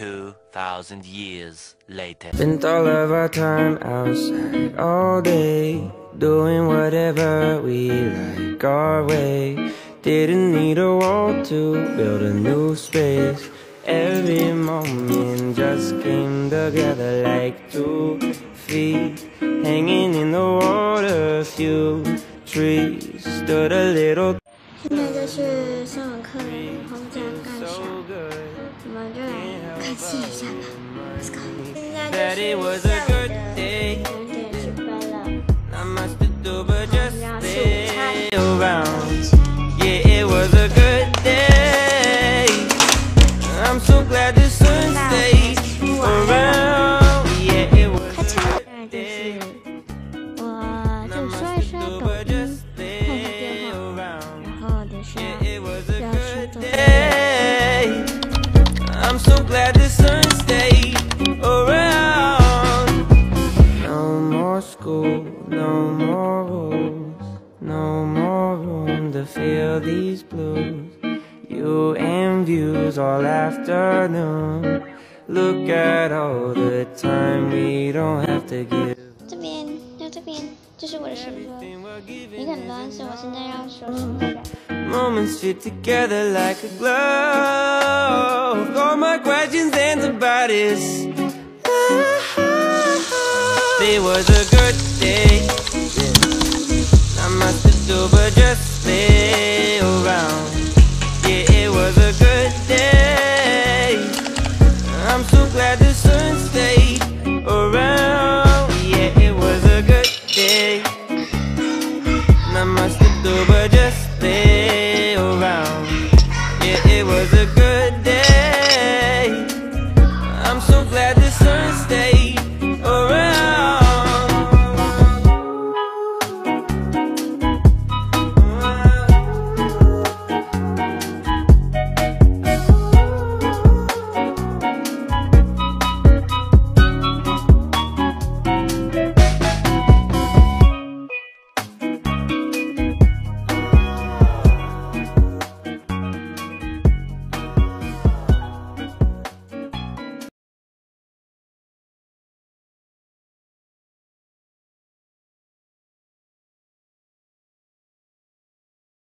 2,000 years later. Spent all of our time outside all day, doing whatever we like our way. Didn't need a wall to build a new space. Every moment just came together like two feet hanging in the water. Few trees stood a little 现在就是上完课了，然后这 that it was a good day. Not much to do but just stay around. Yeah, it was a good day. I'm so glad this. so glad the sun stayed around. No more school, no more rules, no more room to feel these blues. You and views all afternoon. Look at all the time we don't have to give. 这边，就这边，这是我的书桌。 Everything we're 你 giving 很乱，所以我现在要收拾一下。 Moments fit together like a glove. hardest They was a good day Not much to do but just stay around. Yeah, it was a good day. I'm so glad the sun stayed around. Yeah, it was a good day. Not much to do but just so glad